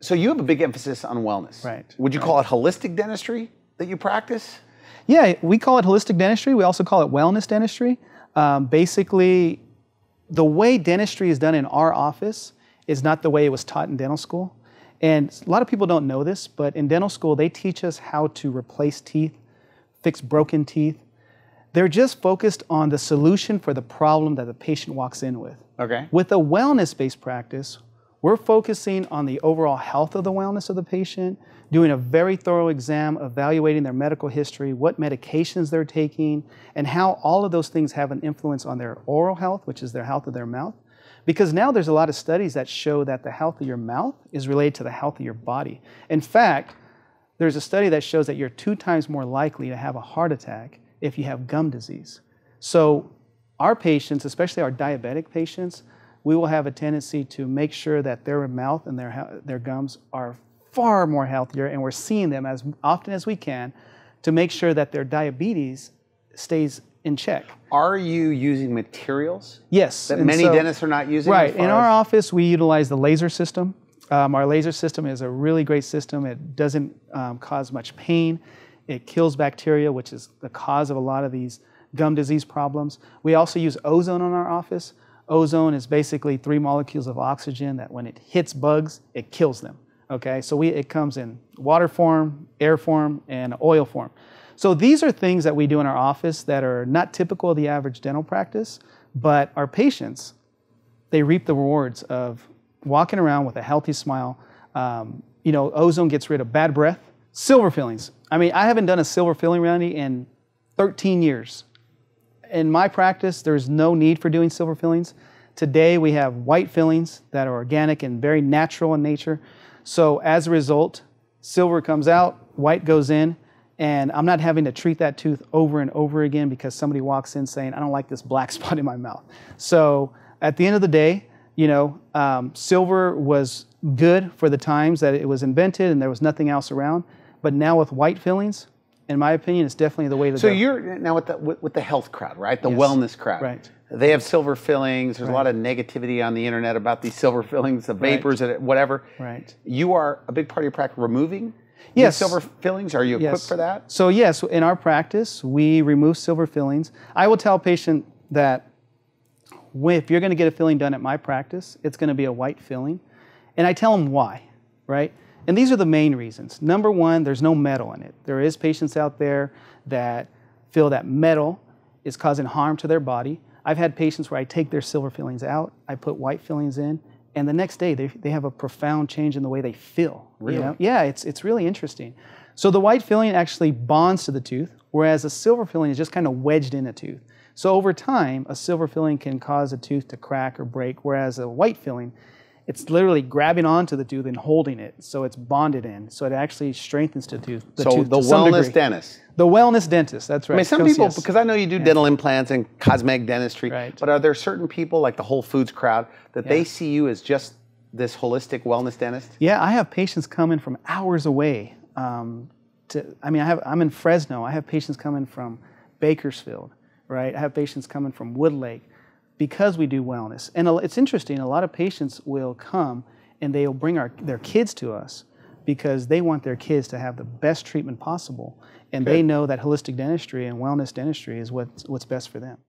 So you have a big emphasis on wellness. Right, Would you call it holistic dentistry that you practice? Yeah, we call it holistic dentistry. We also call it wellness dentistry. Um, basically, the way dentistry is done in our office is not the way it was taught in dental school. And a lot of people don't know this, but in dental school, they teach us how to replace teeth, fix broken teeth. They're just focused on the solution for the problem that the patient walks in with. Okay. With a wellness based practice, we're focusing on the overall health of the wellness of the patient, doing a very thorough exam, evaluating their medical history, what medications they're taking, and how all of those things have an influence on their oral health, which is their health of their mouth. Because now there's a lot of studies that show that the health of your mouth is related to the health of your body. In fact, there's a study that shows that you're two times more likely to have a heart attack if you have gum disease. So, our patients, especially our diabetic patients, we will have a tendency to make sure that their mouth and their, their gums are far more healthier, and we're seeing them as often as we can to make sure that their diabetes stays in check. Are you using materials Yes. that and many so- dentists are not using? Right. In our as- office, we utilize the laser system. Um, our laser system is a really great system. It doesn't um, cause much pain. It kills bacteria, which is the cause of a lot of these gum disease problems. We also use ozone in our office. Ozone is basically three molecules of oxygen that when it hits bugs, it kills them. Okay, so we, it comes in water form, air form, and oil form. So these are things that we do in our office that are not typical of the average dental practice, but our patients, they reap the rewards of walking around with a healthy smile. Um, you know, ozone gets rid of bad breath, silver fillings. I mean, I haven't done a silver filling, Randy, in 13 years. In my practice, there's no need for doing silver fillings. Today, we have white fillings that are organic and very natural in nature. So, as a result, silver comes out, white goes in, and I'm not having to treat that tooth over and over again because somebody walks in saying, I don't like this black spot in my mouth. So, at the end of the day, you know, um, silver was good for the times that it was invented and there was nothing else around. But now with white fillings, in my opinion, it's definitely the way to So go. So you're now with the with, with the health crowd, right? The Yes. wellness crowd. Right. They have silver fillings. There's a lot of negativity on the internet about these silver fillings, the vapors, and whatever. Right. You are a big part of your practice removing Yes. silver fillings. Are you equipped for that? So yes, in our practice, we remove silver fillings. I will tell a patient that if you're going to get a filling done at my practice, it's going to be a white filling, and I tell them why, right? And these are the main reasons. Number one, there's no metal in it. There is patients out there that feel that metal is causing harm to their body. I've had patients where I take their silver fillings out, I put white fillings in, and the next day they, they have a profound change in the way they feel. you Really? know? Yeah, it's, it's really interesting. So the white filling actually bonds to the tooth, whereas a silver filling is just kind of wedged in a tooth. So over time, a silver filling can cause a tooth to crack or break, whereas a white filling, it's literally grabbing onto the tooth and holding it, so it's bonded in. So it actually strengthens the tooth. The so tooth the wellness dentist. The wellness dentist. That's right. I mean, some people, because I know you do dental implants and cosmetic dentistry, Right. but are there certain people, like the Whole Foods crowd, that they see you as just this holistic wellness dentist? Yeah, I have patients coming from hours away. Um, to, I mean, I have, I'm in Fresno. I have patients coming from Bakersfield, right? I have patients coming from Woodlake because we do wellness. And it's interesting, a lot of patients will come and they'll bring our, their kids to us because they want their kids to have the best treatment possible. And they know that holistic dentistry and wellness dentistry is what's, what's best for them.